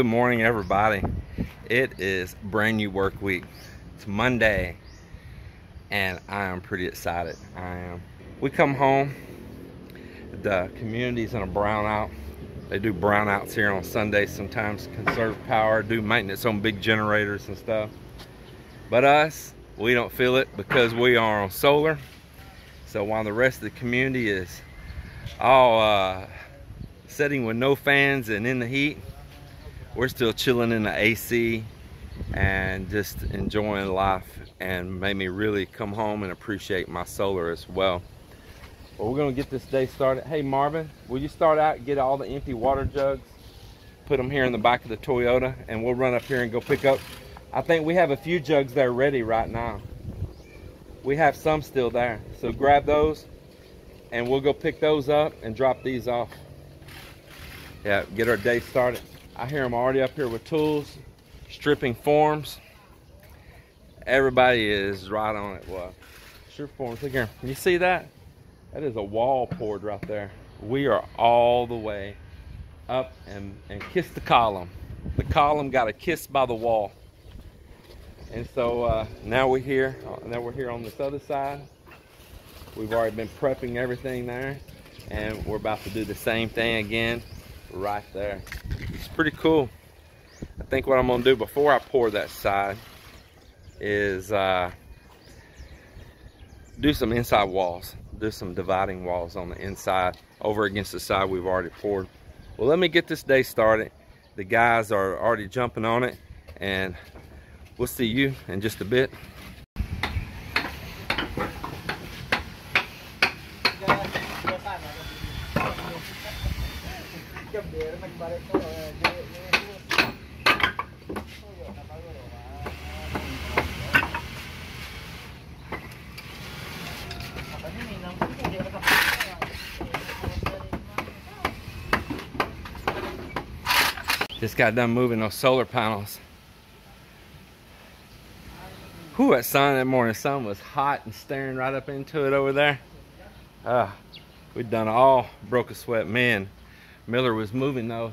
Good morning, everybody. It is brand new work week. It's Monday, and I am pretty excited. I am. We come home, the community's in a brownout. They do brownouts here on Sundays sometimes, conserve power, do maintenance on big generators and stuff. But us, we don't feel it because we are on solar. So while the rest of the community is all uh, sitting with no fans and in the heat, we're still chilling in the AC and just enjoying life and made me really come home and appreciate my solar as well. Well, we're gonna get this day started. Hey Marvin, will you start out get all the empty water jugs, put them here in the back of the Toyota and we'll run up here and go pick up. I think we have a few jugs there ready right now. We have some still there. So grab those and we'll go pick those up and drop these off. Yeah, get our day started. I hear them already up here with tools, stripping forms. Everybody is right on it. What? Strip forms. Look here. Can you see that? That is a wall poured right there. We are all the way up and, and kiss the column. The column got a kiss by the wall. And so uh, now we're here. Uh, now we're here on this other side. We've already been prepping everything there. And we're about to do the same thing again right there. It's pretty cool. I think what I'm gonna do before I pour that side is uh, do some inside walls. Do some dividing walls on the inside over against the side we've already poured. Well, let me get this day started. The guys are already jumping on it and we'll see you in just a bit. Just got done moving those solar panels. Whew, that sun that morning sun was hot and staring right up into it over there. Uh, we'd done all broke a sweat. Man, Miller was moving those.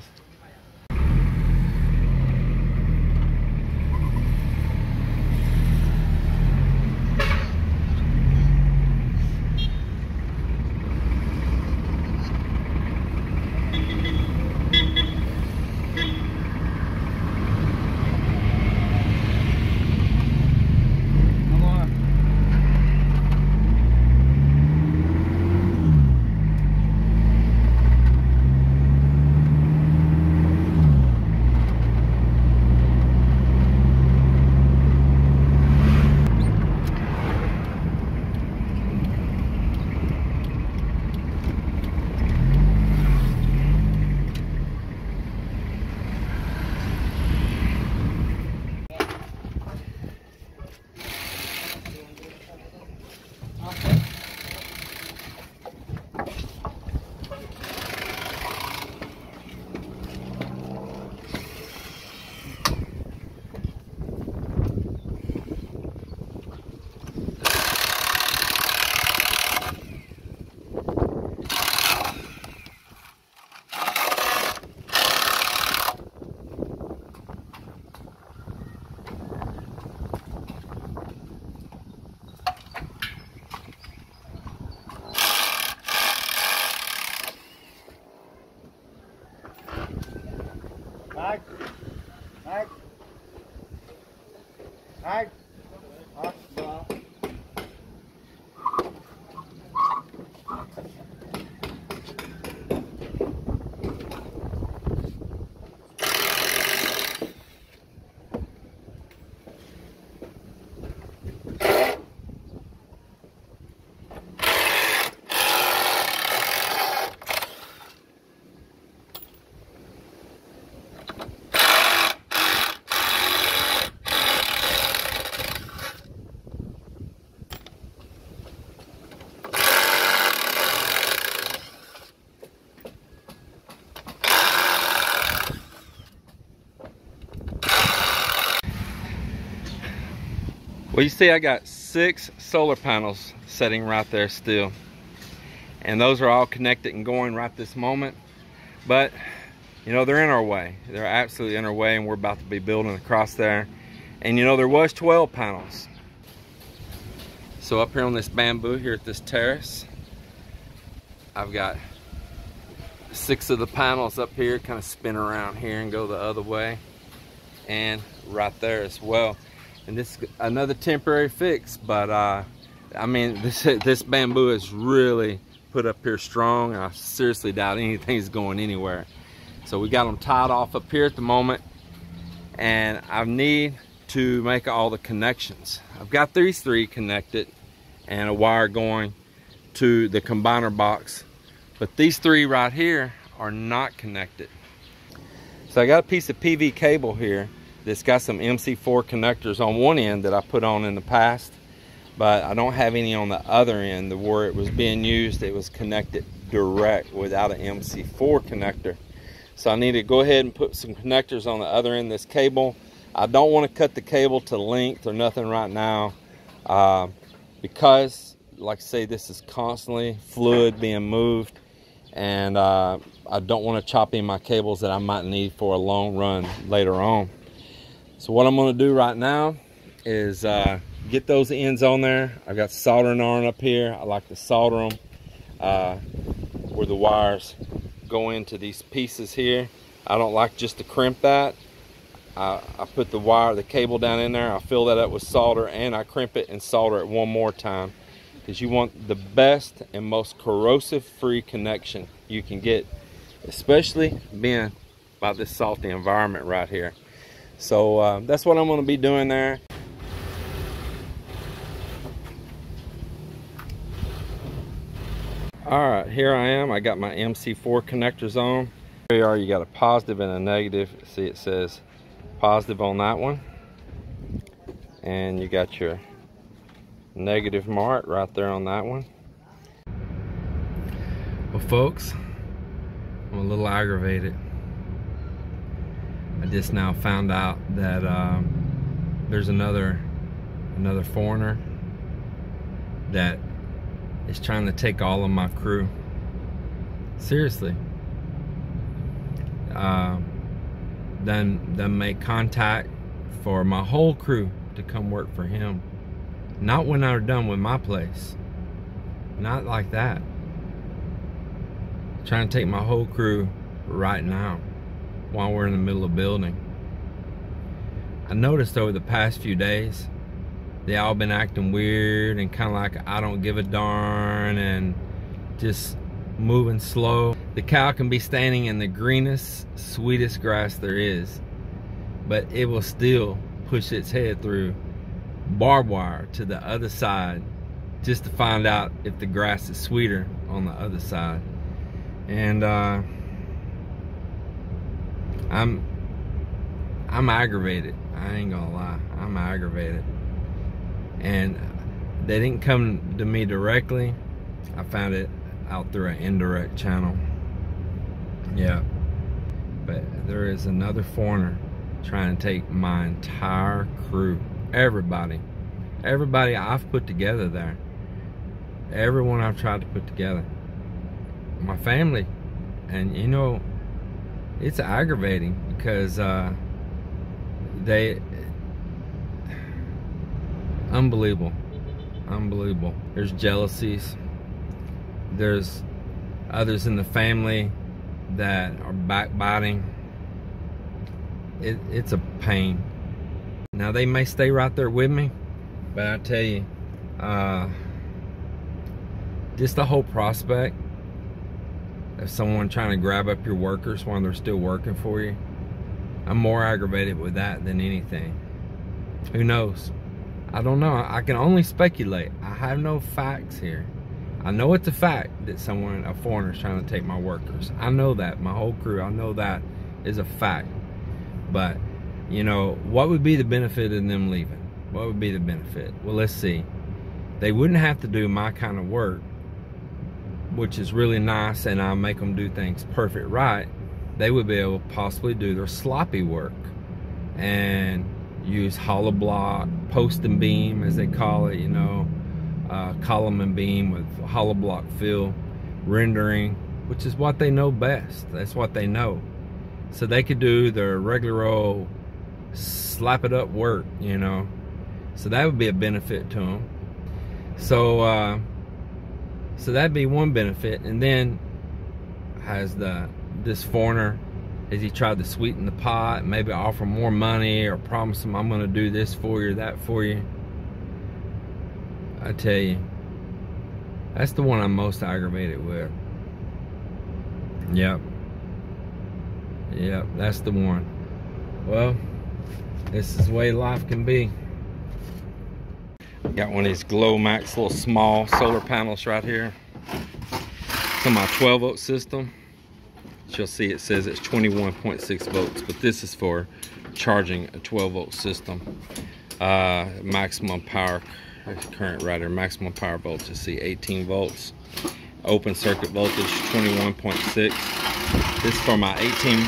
Well, you see I got six solar panels sitting right there still. And those are all connected and going right this moment. But you know, they're in our way. They're absolutely in our way and we're about to be building across there. And you know, there was 12 panels. So up here on this bamboo here at this terrace, I've got six of the panels up here kind of spin around here and go the other way and right there as well and this is another temporary fix but uh i mean this this bamboo is really put up here strong i seriously doubt anything's going anywhere so we got them tied off up here at the moment and i need to make all the connections i've got these three connected and a wire going to the combiner box but these three right here are not connected. So I got a piece of PV cable here that's got some MC4 connectors on one end that I put on in the past, but I don't have any on the other end The where it was being used. It was connected direct without an MC4 connector. So I need to go ahead and put some connectors on the other end of this cable. I don't want to cut the cable to length or nothing right now uh, because, like I say, this is constantly fluid being moved and uh, I don't want to chop in my cables that I might need for a long run later on. So what I'm to do right now is uh, get those ends on there. I've got soldering iron up here. I like to solder them uh, where the wires go into these pieces here. I don't like just to crimp that. I, I put the wire, the cable down in there. I fill that up with solder and I crimp it and solder it one more time because you want the best and most corrosive free connection you can get especially being by this salty environment right here so uh, that's what I'm going to be doing there. All right here I am. I got my MC4 connectors on. Here you are you got a positive and a negative. See it says positive on that one. And you got your negative mark right there on that one. Well, folks, I'm a little aggravated. I just now found out that um, there's another another foreigner that is trying to take all of my crew. Seriously. Uh, then then make contact for my whole crew to come work for him. Not when I'm done with my place. Not like that. Trying to take my whole crew right now while we're in the middle of building. I noticed over the past few days, they all been acting weird and kind of like I don't give a darn and just moving slow. The cow can be standing in the greenest, sweetest grass there is, but it will still push its head through barbed wire to the other side just to find out if the grass is sweeter on the other side. And uh, I'm I'm aggravated. I ain't gonna lie. I'm aggravated. And they didn't come to me directly. I found it out through an indirect channel. Yeah. But there is another foreigner trying to take my entire crew everybody everybody I've put together there everyone I've tried to put together my family and you know it's aggravating because uh, they unbelievable unbelievable. There's jealousies. There's others in the family that are backbiting. It, it's a pain. Now they may stay right there with me, but I tell you, uh, just the whole prospect of someone trying to grab up your workers while they're still working for you, I'm more aggravated with that than anything. Who knows? I don't know. I can only speculate. I have no facts here. I know it's a fact that someone, a foreigner, is trying to take my workers. I know that. My whole crew, I know that is a fact. But you know, what would be the benefit of them leaving? What would be the benefit? Well, let's see. They wouldn't have to do my kind of work, which is really nice, and I make them do things perfect right. They would be able to possibly do their sloppy work and use hollow block, post and beam, as they call it, you know, uh, column and beam with hollow block fill, rendering, which is what they know best. That's what they know. so they could do their regular old slap it up work, you know. So that would be a benefit to them. So, uh, so that'd be one benefit. And then has the this foreigner has he tried to sweeten the pot, maybe offer more money or promise him I'm going to do this for you, or that for you. I tell you, that's the one I'm most aggravated with. Yep. Yep, that's the one. Well, this is the way life can be. Got one of these Glow Max little small solar panels right here. It's on my 12 volt system. You'll see it says it's 21.6 volts, but this is for charging a 12 volt system. Uh, maximum power current right here, maximum power voltage, see 18 volts. Open circuit voltage 21.6. This is for my 18,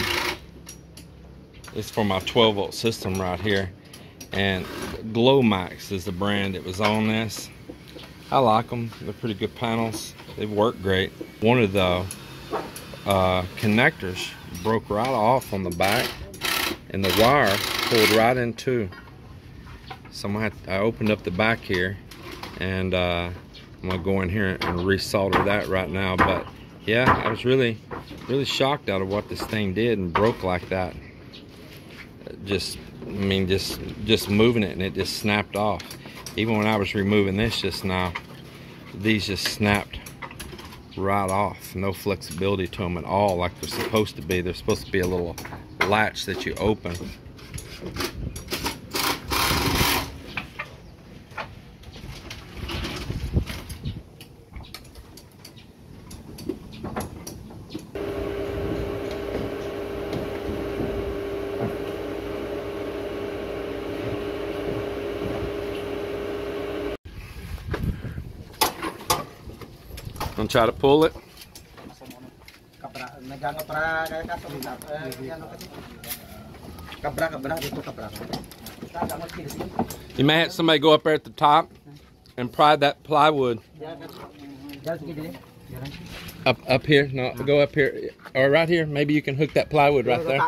this is for my 12 volt system right here. And Glomax is the brand that was on this. I like them, they're pretty good panels. They work great. One of the uh, connectors broke right off on the back and the wire pulled right into so I'm gonna to, I opened up the back here and uh, I'm gonna go in here and resolder that right now but yeah I was really really shocked out of what this thing did and broke like that just I mean just just moving it and it just snapped off even when I was removing this just now these just snapped right off. No flexibility to them at all like they're supposed to be. They're supposed to be a little latch that you open. Gonna try to pull it. You may have somebody go up there at the top and pry that plywood. Up up here? No, go up here. Or right here. Maybe you can hook that plywood right there.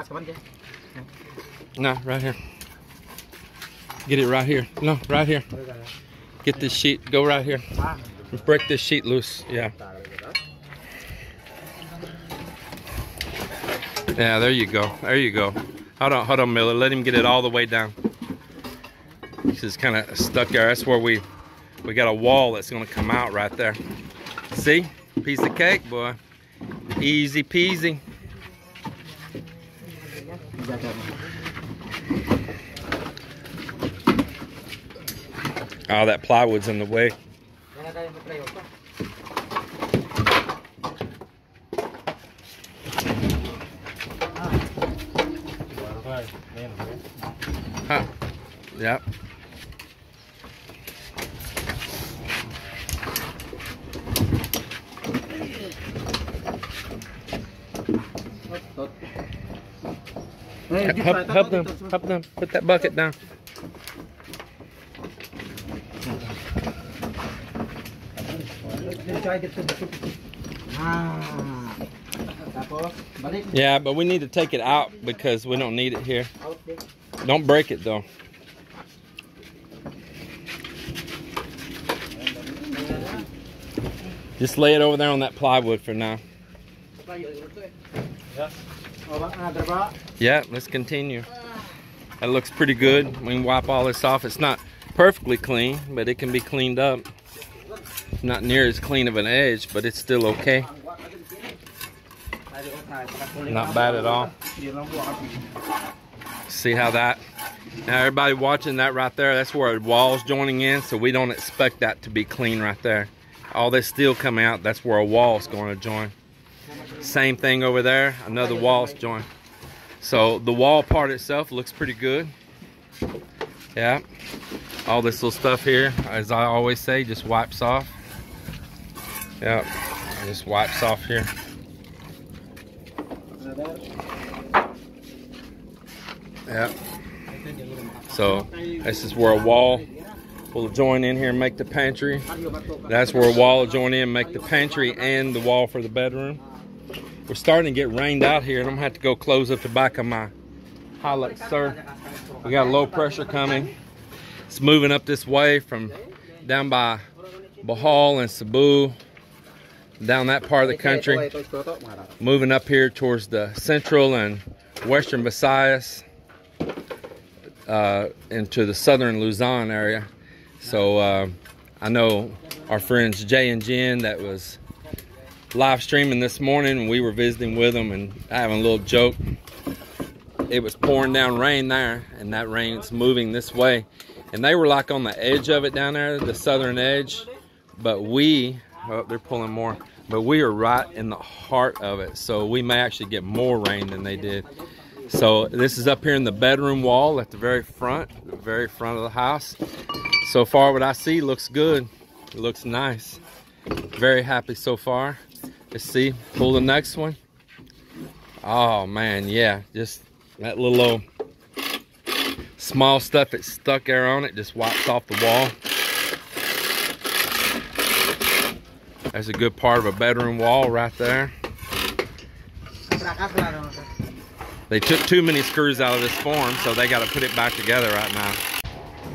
No, right here. Get it right here. No, right here. Get this sheet. Go right here. Break this sheet loose. Yeah. Yeah, there you go. There you go. Hold on, hold on, Miller. Let him get it all the way down. This is kind of stuck there. That's where we we got a wall that's gonna come out right there. See? Piece of cake, boy. Easy peasy. Oh, that plywood's in the way. Huh. Yep. Help, help them, help them, put that bucket down. Yeah, but we need to take it out because we don't need it here. Don't break it though. Just lay it over there on that plywood for now. Yeah, let's continue. That looks pretty good. We can wipe all this off. It's not perfectly clean, but it can be cleaned up. Not near as clean of an edge, but it's still okay. Not bad at all. See how that, now everybody watching that right there, that's where the wall's joining in, so we don't expect that to be clean right there. All this steel coming out, that's where a wall's going to join. Same thing over there, another wall's join. So the wall part itself looks pretty good. Yeah. All this little stuff here, as I always say, just wipes off. Yep, just wipes off here. Yep. So this is where a wall will join in here and make the pantry. That's where a wall will join in, make the pantry and the wall for the bedroom. we're starting to get rained out here and I'm gonna have to go close up the back of my Hilux, sir. We got low pressure coming. It's moving up this way from down by Bohol and Cebu, down that part of the country, moving up here towards the central and western Visayas, uh, into the southern Luzon area. So uh, I know our friends Jay and Jen that was live streaming this morning and we were visiting with them and having a little joke. It was pouring down rain there and that rain's moving this way. And they were like on the edge of it down there, the southern edge. But we, oh, they're pulling more, but we are right in the heart of it. So we may actually get more rain than they did. So this is up here in the bedroom wall at the very front, the very front of the house. So far what I see looks good. It looks nice. Very happy so far. Let's see, pull the next one. Oh man, yeah, just that little old small stuff that stuck there on it just wipes off the wall. That's a good part of a bedroom wall right there. They took too many screws out of this form, so they got to put it back together right now.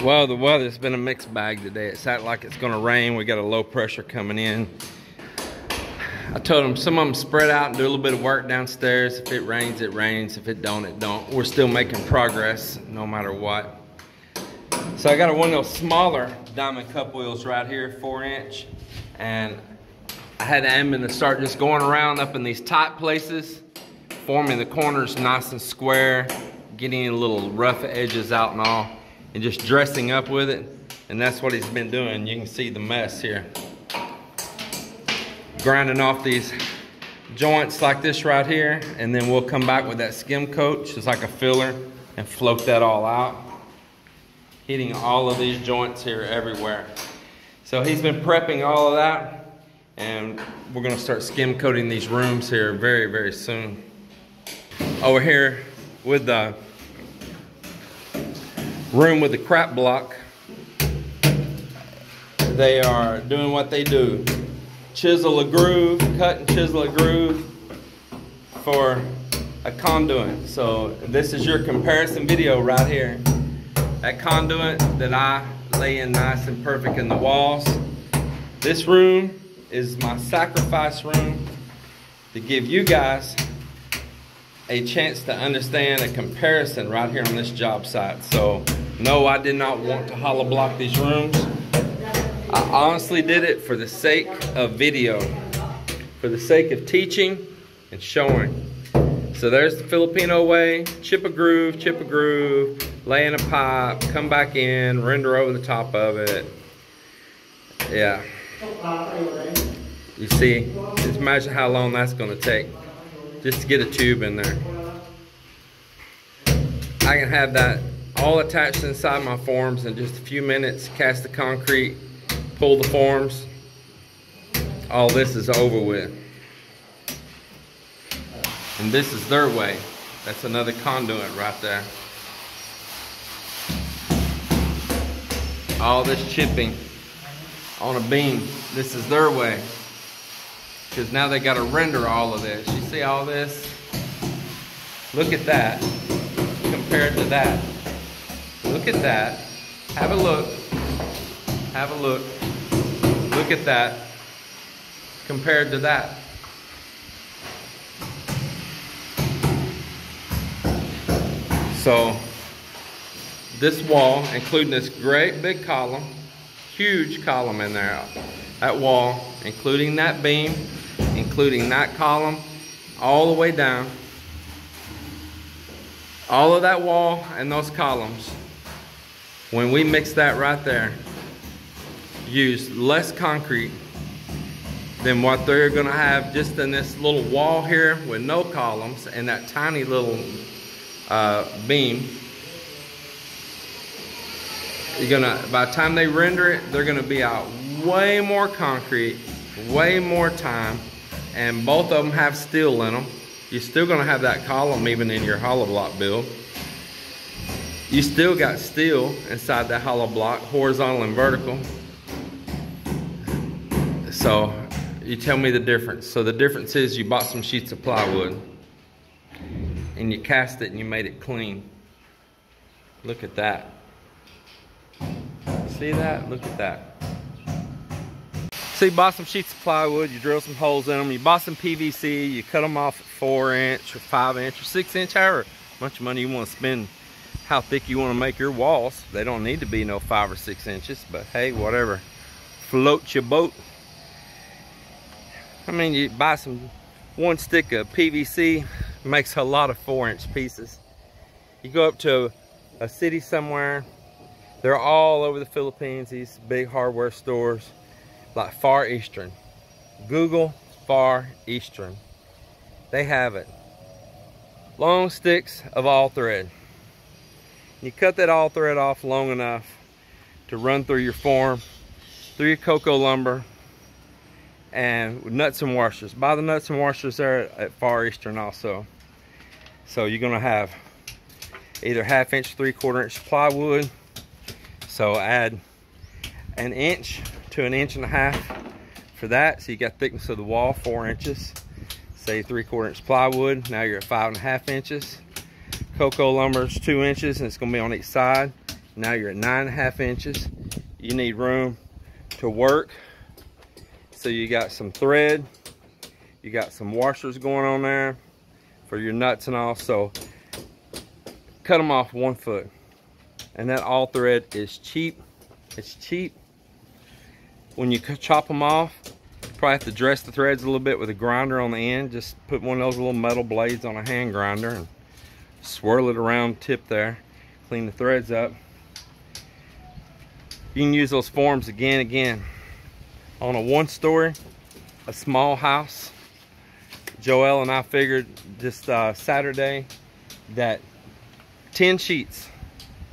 Well, the weather's been a mixed bag today. It's acting like it's gonna rain. We got a low pressure coming in. I told them some of them spread out and do a little bit of work downstairs. If it rains, it rains. If it don't, it don't. We're still making progress no matter what. So I got a one of those smaller diamond cup wheels right here, four inch. And I had Amon to start just going around up in these tight places, forming the corners nice and square, getting little rough edges out and all and just dressing up with it. And that's what he's been doing. You can see the mess here. Grinding off these joints like this right here. And then we'll come back with that skim coat, just like a filler, and float that all out. Hitting all of these joints here everywhere. So he's been prepping all of that. And we're gonna start skim coating these rooms here very, very soon. Over here with the room with the crap block. They are doing what they do. Chisel a groove, cut and chisel a groove for a conduit. So this is your comparison video right here. That conduit that I lay in nice and perfect in the walls. This room is my sacrifice room to give you guys a chance to understand a comparison right here on this job site. So no, I did not want to hollow block these rooms. I honestly did it for the sake of video, for the sake of teaching and showing. So there's the Filipino way, chip a groove, chip a groove, lay in a pipe, come back in, render over the top of it. Yeah. You see, just imagine how long that's gonna take just to get a tube in there. I can have that all attached inside my forms in just a few minutes. Cast the concrete, pull the forms. All this is over with. And this is their way. That's another conduit right there. All this chipping on a beam. This is their way. Because now they got to render all of this. You see all this? Look at that compared to that. Look at that. Have a look. Have a look. Look at that compared to that. So this wall, including this great big column, huge column in there, that wall, including that beam, including that column, all the way down, all of that wall and those columns when we mix that right there, use less concrete than what they're gonna have just in this little wall here with no columns and that tiny little uh, beam. You're gonna, by the time they render it, they're gonna be out way more concrete, way more time, and both of them have steel in them. You're still gonna have that column even in your hollow block build you still got steel inside that hollow block, horizontal and vertical. So you tell me the difference. So the difference is you bought some sheets of plywood and you cast it and you made it clean. Look at that. See that? Look at that. So you bought some sheets of plywood, you drill some holes in them, you buy some PVC, you cut them off at four inch or five inch or six inch, however much money you want to spend, how thick you want to make your walls. They don't need to be no five or six inches, but hey, whatever. Float your boat. I mean, you buy some one stick of PVC, makes a lot of four inch pieces. You go up to a city somewhere, they're all over the Philippines, these big hardware stores like Far Eastern. Google Far Eastern. They have it. Long sticks of all thread. You cut that all thread off long enough to run through your form, through your coco lumber, and nuts and washers. Buy the nuts and washers there at Far Eastern also. So you're gonna have either half inch, three quarter inch plywood. So add an inch to an inch and a half for that. So you got thickness of the wall, four inches. Say three quarter inch plywood. Now you're at five and a half inches. Coco lumber is two inches and it's gonna be on each side. Now you're at nine and a half inches. You need room to work. So you got some thread. You got some washers going on there for your nuts and all. So cut them off one foot. And that all thread is cheap. It's cheap when you chop them off, probably have to dress the threads a little bit with a grinder on the end. Just put one of those little metal blades on a hand grinder and swirl it around tip there. Clean the threads up. You can use those forms again again. On a one story, a small house, Joel and I figured just uh, Saturday that 10 sheets,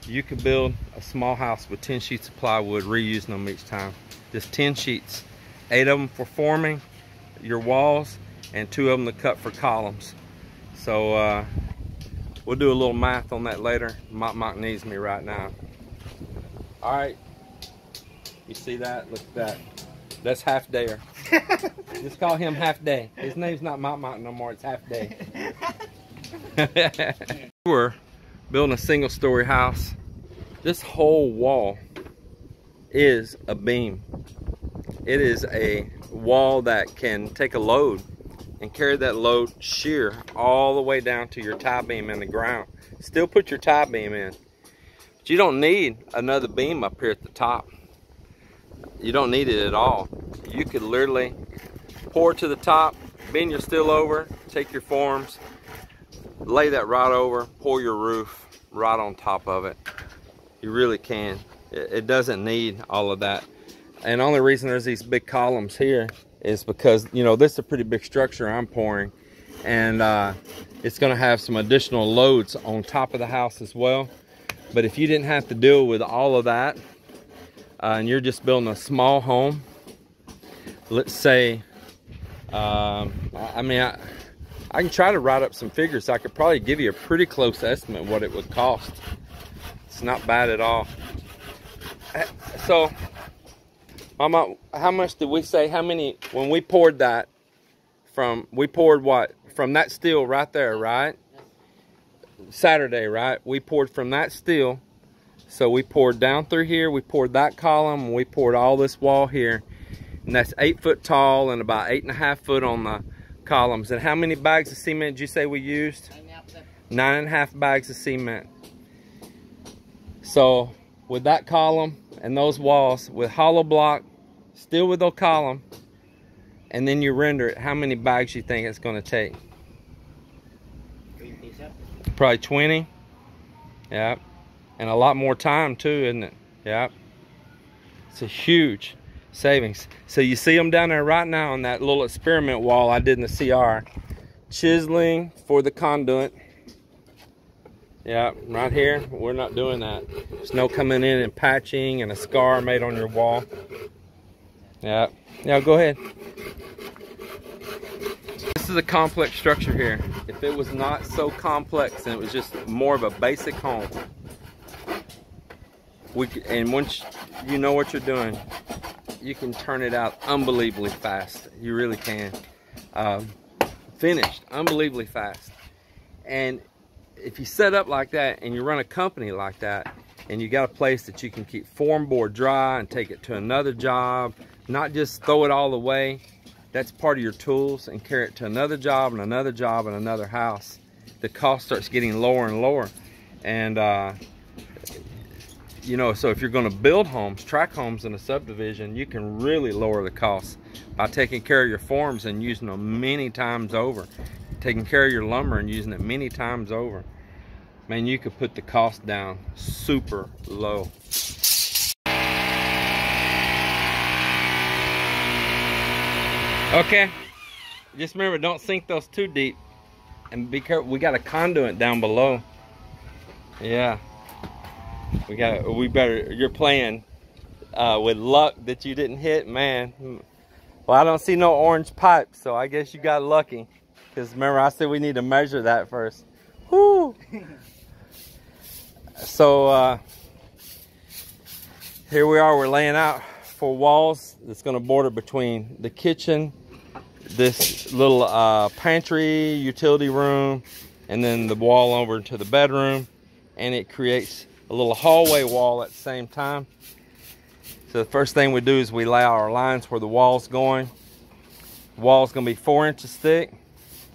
you could build a small house with 10 sheets of plywood, reusing them each time just 10 sheets. Eight of them for forming your walls and two of them to cut for columns. So uh, we'll do a little math on that later. Mop Mop needs me right now. All right, you see that? Look at that. That's half day. Just call him half day. His name's not Mop Mop no more, it's half day. We're building a single story house. This whole wall is a beam. It is a wall that can take a load and carry that load sheer all the way down to your tie beam in the ground. Still put your tie beam in. But you don't need another beam up here at the top. You don't need it at all. You could literally pour to the top, bend your steel over, take your forms, lay that right over, pour your roof right on top of it. You really can it doesn't need all of that. And only reason there's these big columns here is because, you know, this is a pretty big structure I'm pouring. And uh, it's going to have some additional loads on top of the house as well. But if you didn't have to deal with all of that, uh, and you're just building a small home, let's say, um, I mean, I, I can try to write up some figures. I could probably give you a pretty close estimate what it would cost. It's not bad at all so Mama, how much did we say? How many when we poured that from? We poured what from that steel right there, right? Saturday, right? We poured from that steel. So we poured down through here. We poured that column. We poured all this wall here, and that's eight foot tall and about eight and a half foot on the columns. And how many bags of cement did you say we used? Nine and a half bags of cement. So with that column and those walls with hollow block, still with a column, and then you render it, how many bags you think it's going to take? Probably 20. Yeah. And a lot more time too, isn't it? Yeah. It's a huge savings. So you see them down there right now on that little experiment wall I did in the CR. Chiseling for the conduit yeah, right here, we're not doing that. There's no coming in and patching and a scar made on your wall. Yeah, yeah, go ahead. This is a complex structure here. If it was not so complex and it was just more of a basic home, we and once you know what you're doing, you can turn it out unbelievably fast. You really can. Um, finished unbelievably fast. And if you set up like that and you run a company like that, and you got a place that you can keep form board dry and take it to another job, not just throw it all away. That's part of your tools and carry it to another job and another job and another house. The cost starts getting lower and lower. And uh, you know, so if you're going to build homes, track homes in a subdivision, you can really lower the cost by taking care of your forms and using them many times over. Taking care of your lumber and using it many times over. Man, you could put the cost down super low. Okay, just remember, don't sink those too deep. And be careful, we got a conduit down below. Yeah. We got, we better, you're playing uh, with luck that you didn't hit, man. Well, I don't see no orange pipe, so I guess you got lucky. Because remember, I said we need to measure that first. Whoo! so, uh, here we are, we're laying out for walls that's going to border between the kitchen, this little uh, pantry, utility room, and then the wall over to the bedroom. And it creates a little hallway wall at the same time. So the first thing we do is we lay our lines where the wall's going. The wall's gonna be four inches thick.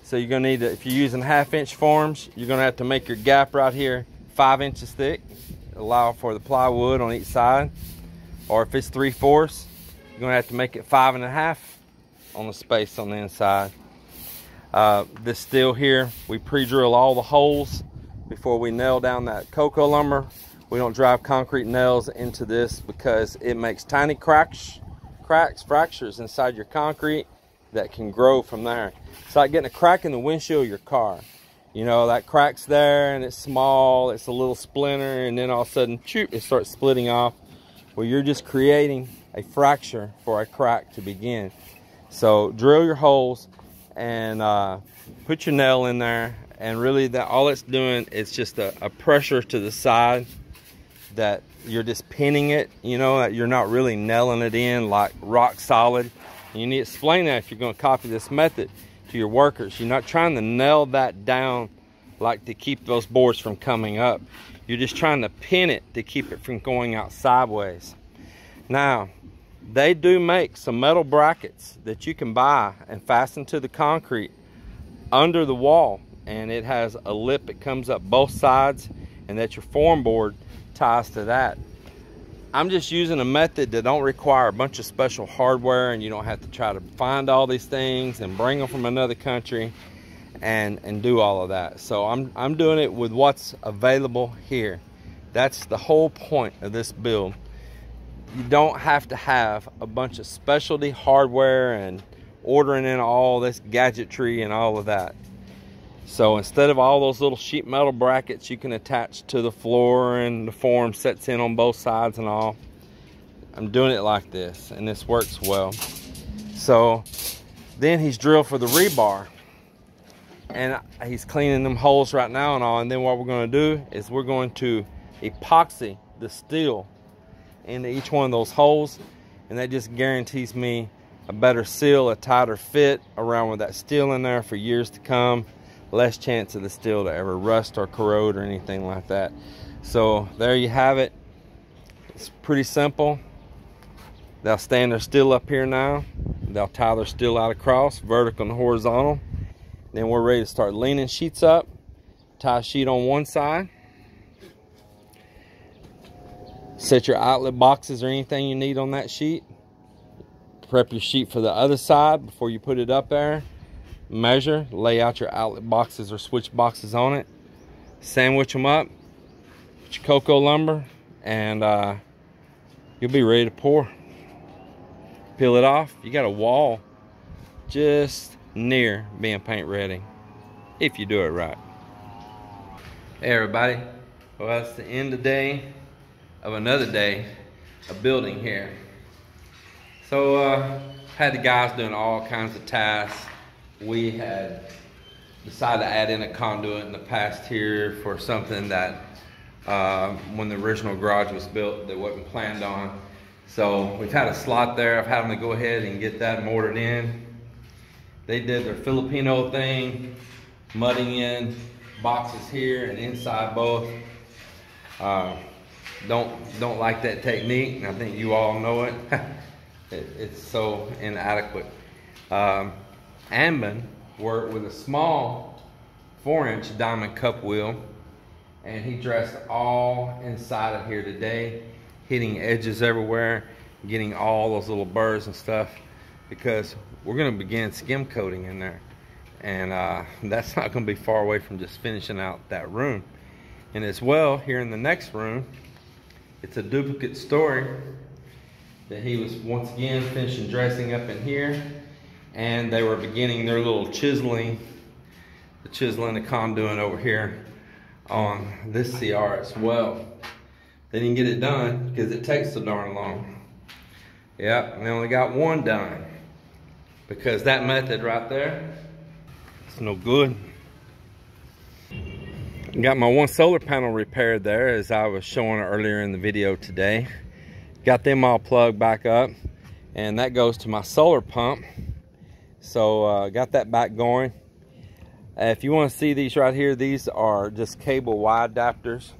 So you're gonna need to, if you're using half inch forms, you're gonna have to make your gap right here five inches thick. Allow for the plywood on each side. Or if it's three fourths, you're gonna have to make it five and a half on the space on the inside. Uh, this steel here, we pre-drill all the holes before we nail down that coco lumber. We don't drive concrete nails into this because it makes tiny cracks, cracks, fractures inside your concrete that can grow from there. It's like getting a crack in the windshield of your car. You know, that crack's there and it's small, it's a little splinter, and then all of a sudden, choop, it starts splitting off. Well, you're just creating a fracture for a crack to begin. So drill your holes and uh, put your nail in there and really that all it's doing is just a, a pressure to the side that you're just pinning it you know that you're not really nailing it in like rock solid and you need to explain that if you're going to copy this method to your workers. You're not trying to nail that down like to keep those boards from coming up. You're just trying to pin it to keep it from going out sideways. Now they do make some metal brackets that you can buy and fasten to the concrete under the wall and it has a lip that comes up both sides and that your form board ties to that. I'm just using a method that don't require a bunch of special hardware and you don't have to try to find all these things and bring them from another country and and do all of that. So I'm I'm doing it with what's available here. That's the whole point of this build. You don't have to have a bunch of specialty hardware and ordering in all this gadgetry and all of that. So instead of all those little sheet metal brackets you can attach to the floor and the form sets in on both sides and all, I'm doing it like this and this works well. So then he's drilled for the rebar and he's cleaning them holes right now and all. And then what we're gonna do is we're going to epoxy the steel into each one of those holes and that just guarantees me a better seal, a tighter fit around with that steel in there for years to come less chance of the steel to ever rust or corrode or anything like that. So there you have it. It's pretty simple. They'll stand their steel up here now. They'll tie their steel out across, vertical and horizontal. Then we're ready to start leaning sheets up. Tie a sheet on one side. Set your outlet boxes or anything you need on that sheet. Prep your sheet for the other side before you put it up there measure, lay out your outlet boxes or switch boxes on it, sandwich them up, put your coco lumber, and uh, you'll be ready to pour. Peel it off. You got a wall just near being paint ready, if you do it right. Hey everybody, well that's the end of day of another day of building here. So uh, had the guys doing all kinds of tasks we had decided to add in a conduit in the past here for something that uh, when the original garage was built that wasn't planned on. So we've had a slot there. I've had them to go ahead and get that mortared in. They did their Filipino thing, mudding in boxes here and inside both. Uh, don't don't like that technique. I think you all know it. it it's so inadequate. Um, Ambin worked with a small four-inch diamond cup wheel, and he dressed all inside of here today, hitting edges everywhere, getting all those little burrs and stuff, because we're going to begin skim coating in there, and uh, that's not going to be far away from just finishing out that room. And as well, here in the next room, it's a duplicate story that he was once again finishing dressing up in here and they were beginning their little chiseling, the chiseling the conduit over here on this CR as well. They didn't get it done because it takes so darn long. Yep, and they only got one done because that method right there, it's no good. Got my one solar panel repaired there as I was showing earlier in the video today. Got them all plugged back up and that goes to my solar pump. So uh, got that back going. Uh, if you want to see these right here, these are just cable Y adapters.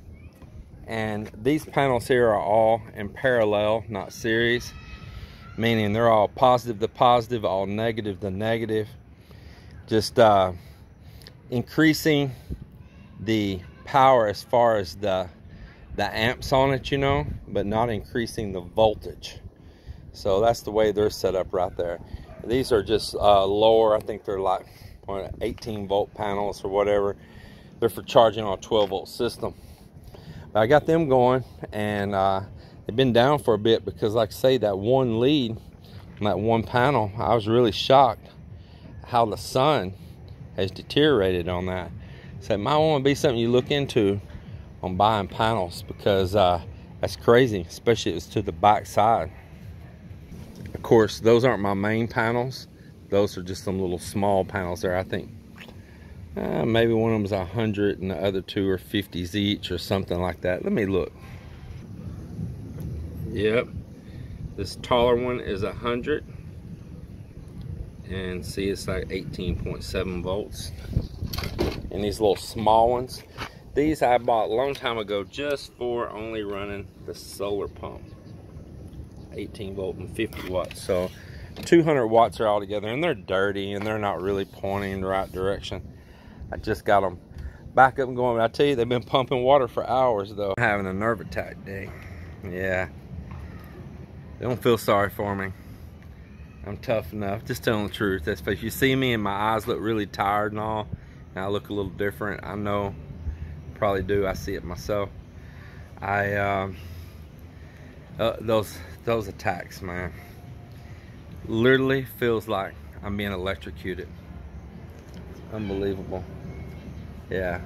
And these panels here are all in parallel, not series. Meaning they're all positive to positive, all negative to negative. Just uh, increasing the power as far as the the amps on it, you know, but not increasing the voltage. So that's the way they're set up right there. These are just uh, lower, I think they're like 18 volt panels or whatever. They're for charging on a 12 volt system. But I got them going and uh, they've been down for a bit because like I say, that one lead, that one panel, I was really shocked how the sun has deteriorated on that. So it might want to be something you look into on buying panels because uh, that's crazy, especially if it's to the back side. Of course, those aren't my main panels. Those are just some little small panels there. I think uh, maybe one of them is a 100 and the other two are 50s each or something like that. Let me look. Yep. This taller one is a 100 and see it's like 18.7 volts and these little small ones these I bought a long time ago just for only running the solar pump 18 volt and 50 watts. So 200 watts are all together and they're dirty and they're not really pointing in the right direction. I just got them back up and going but I tell you they've been pumping water for hours though. I'm having a nerve attack day yeah. They don't feel sorry for me. I'm tough enough. Just telling the truth. That's if you see me and my eyes look really tired and all and I look a little different. I know, probably do. I see it myself. I um, uh, those those attacks, man, literally feels like I'm being electrocuted. Unbelievable. Yeah,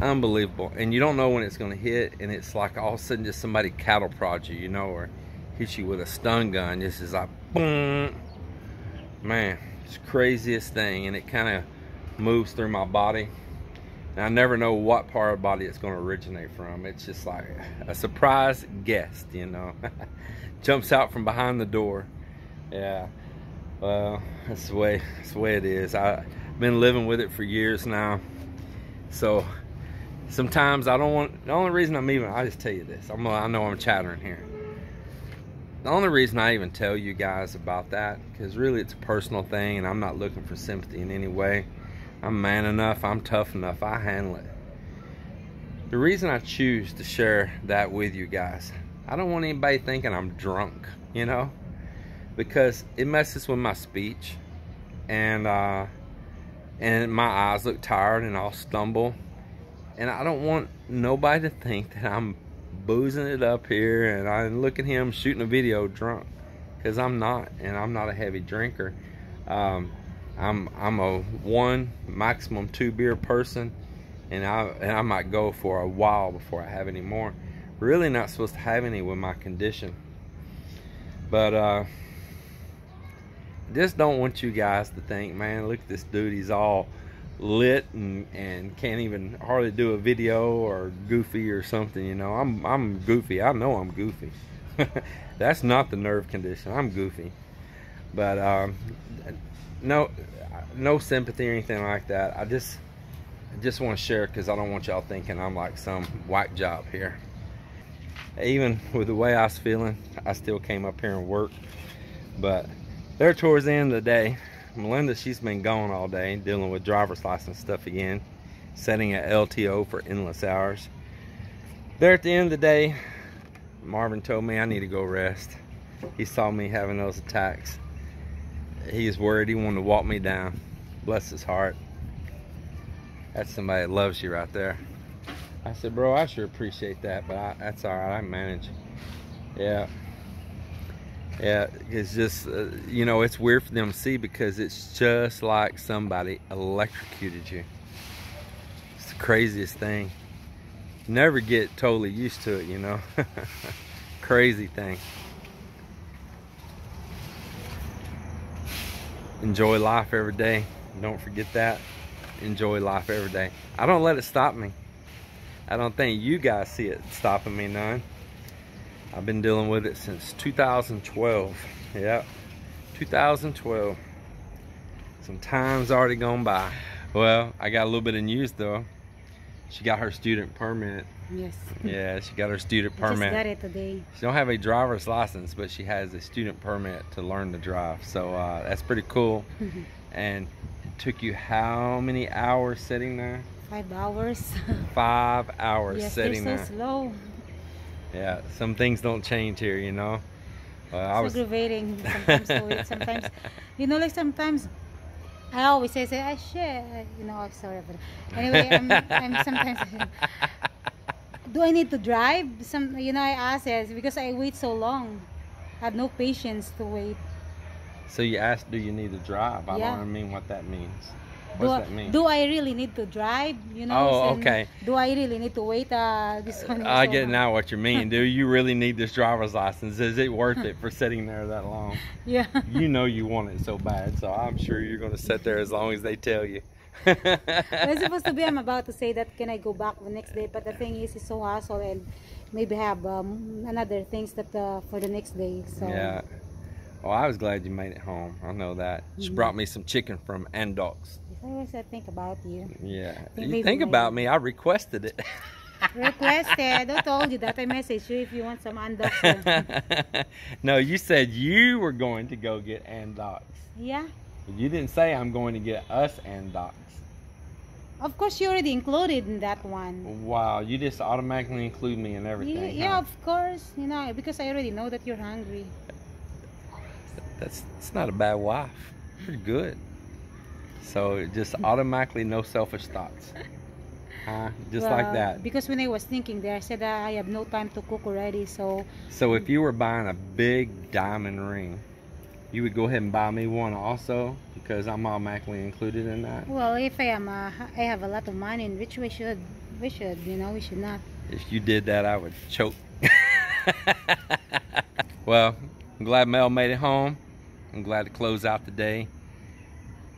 unbelievable. And you don't know when it's going to hit, and it's like all of a sudden just somebody cattle prod you, you know, or hit you with a stun gun. This is like boom. Man, it's craziest thing, and it kind of moves through my body. And I never know what part of the body it's going to originate from. It's just like a surprise guest, you know. Jumps out from behind the door. Yeah. Well, that's the way that's the way it is. I've been living with it for years now. So sometimes I don't want the only reason I'm even I just tell you this. I'm I know I'm chattering here. The only reason I even tell you guys about that, because really it's a personal thing and I'm not looking for sympathy in any way. I'm man enough, I'm tough enough, I handle it. The reason I choose to share that with you guys, I don't want anybody thinking I'm drunk, you know, because it messes with my speech and uh, and my eyes look tired and I'll stumble. And I don't want nobody to think that I'm boozing it up here and I look at him shooting a video drunk because I'm not and I'm not a heavy drinker. Um, I'm I'm a one maximum two beer person, and I and I might go for a while before I have any more. Really not supposed to have any with my condition, but uh, just don't want you guys to think, man, look at this dude, he's all lit and and can't even hardly do a video or goofy or something. You know, I'm I'm goofy. I know I'm goofy. That's not the nerve condition. I'm goofy. But um, no, no sympathy or anything like that. I just, I just want to share because I don't want y'all thinking I'm like some whack job here. Even with the way I was feeling, I still came up here and worked. But there towards the end of the day, Melinda, she's been gone all day dealing with driver's license stuff again, setting an LTO for endless hours. There at the end of the day, Marvin told me I need to go rest. He saw me having those attacks. He He's worried he wanted to walk me down. Bless his heart. That's somebody that loves you right there. I said, bro, I sure appreciate that, but I, that's all right. I manage. Yeah. Yeah, it's just, uh, you know, it's weird for them to see because it's just like somebody electrocuted you. It's the craziest thing. Never get totally used to it, you know. Crazy thing. Enjoy life every day. Don't forget that. Enjoy life every day. I don't let it stop me. I don't think you guys see it stopping me none. I've been dealing with it since 2012. Yep, 2012. Some time's already gone by. Well, I got a little bit of news though. She got her student permit. Yes. Yeah, she got her student I just permit. got it today. She don't have a driver's license, but she has a student permit to learn to drive. So uh, that's pretty cool. and it took you how many hours sitting there? Five hours. Five hours yes, they're sitting so there. slow. Yeah, some things don't change here, you know. Uh, I was aggravating sometimes. Sometimes, you know, like sometimes I always say, say, ah, shit. You know, I'm sorry that. Anyway, I'm, I'm sometimes. Do I need to drive? Some, you know, I ask it because I wait so long. I have no patience to wait. So you asked, do you need to drive? I Yeah. don't mean what that means. Do I, that mean? do I really need to drive? You know. Oh, okay. Do I really need to wait? Uh, this one. I get long? now what you mean. Do you really need this driver's license? Is it worth it for sitting there that long? Yeah. You know you want it so bad, so I'm sure you're going to sit there as long as they tell you. It's supposed to be. I'm about to say that can I go back the next day, but the thing is, it's so hassle and maybe have um, another things that uh, for the next day. So Yeah. Well, I was glad you made it home. I know that. She Mhm. brought me some chicken from Andok's. I always uh, think about you. Yeah. Think You think about me. I requested it. Requested. I told you that. I messaged you if you want some Andok's. no, you said you were going to go get Andok's. yeah. You didn't say I'm going to get us Andok's. Of course, you already included in that one. Wow, you just automatically include me in everything. yeah, huh? of course. You know, because I already know that you're hungry. That's it's not a bad wife. Pretty good. So just automatically no selfish thoughts. Huh? Just like that. Because when I was thinking there, I said uh, I have no time to cook already. So So if you were buying a big diamond ring, you would go ahead and buy me one also because I'm automatically included in that. Well, if I am, uh, I have a lot of money, in which we should, we should, you know, we should not. If you did that, I would choke. well, I'm glad Mel made it home. I'm glad to close out the day.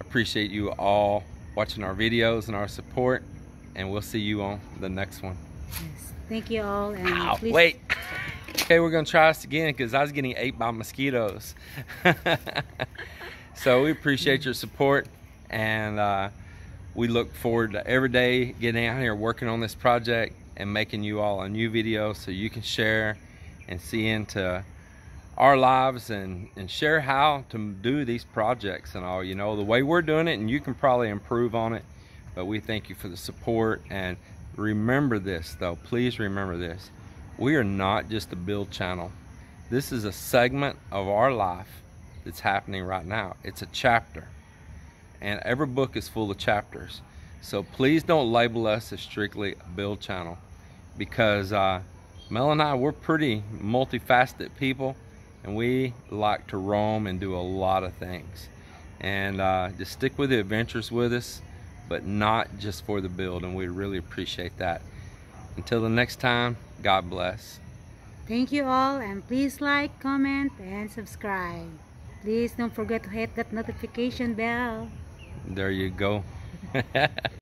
Appreciate you all watching our videos and our support, and we'll see you on the next one. Yes. Thank you all, and Ow, please. wait. Okay, we're gonna try this again because I was getting ate by mosquitoes. so we appreciate your support, and uh, we look forward to every day getting out here working on this project and making you all a new video so you can share and see into our lives and, and share how to do these projects and all you know the way we're doing it and you can probably improve on it. But we thank you for the support and remember this though. Please remember this. We are not just a build channel. This is a segment of our life that's happening right now. It's a chapter. And every book is full of chapters. So please don't label us as strictly a build channel because uh, Mel and I we're pretty multifaceted people and we like to roam and do a lot of things and uh, just stick with the adventures with us but not just for the build and we really appreciate that until the next time god bless Thank you all, and please like, comment, and subscribe. Please don't forget to hit that notification bell. there you go